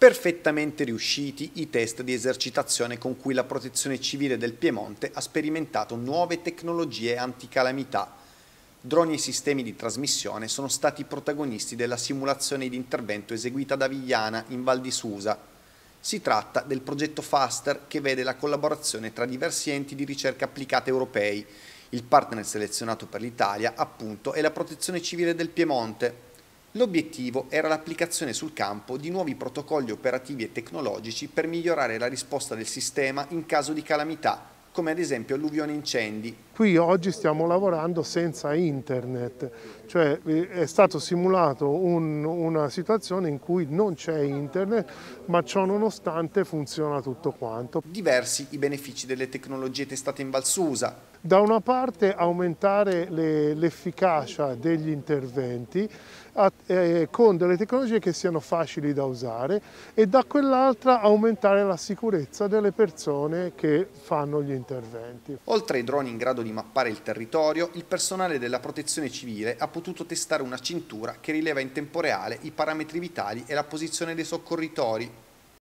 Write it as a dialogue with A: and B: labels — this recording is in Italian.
A: perfettamente riusciti i test di esercitazione con cui la Protezione Civile del Piemonte ha sperimentato nuove tecnologie anticalamità. Droni e sistemi di trasmissione sono stati protagonisti della simulazione di intervento eseguita da Vigliana in Val di Susa. Si tratta del progetto FASTER che vede la collaborazione tra diversi enti di ricerca applicata europei. Il partner selezionato per l'Italia, appunto, è la Protezione Civile del Piemonte, L'obiettivo era l'applicazione sul campo di nuovi protocolli operativi e tecnologici per migliorare la risposta del sistema in caso di calamità, come ad esempio alluvioni incendi.
B: Qui oggi stiamo lavorando senza internet, cioè eh, è stato simulato un, una situazione in cui non c'è internet, ma ciò nonostante funziona tutto quanto.
A: Diversi i benefici delle tecnologie testate in Valsusa.
B: Da una parte aumentare l'efficacia degli interventi, eh, con delle tecnologie che siano facili da usare e da quell'altra aumentare la sicurezza delle persone che fanno gli interventi.
A: Oltre ai droni in grado di mappare il territorio, il personale della protezione civile ha potuto testare una cintura che rileva in tempo reale i parametri vitali e la posizione dei soccorritori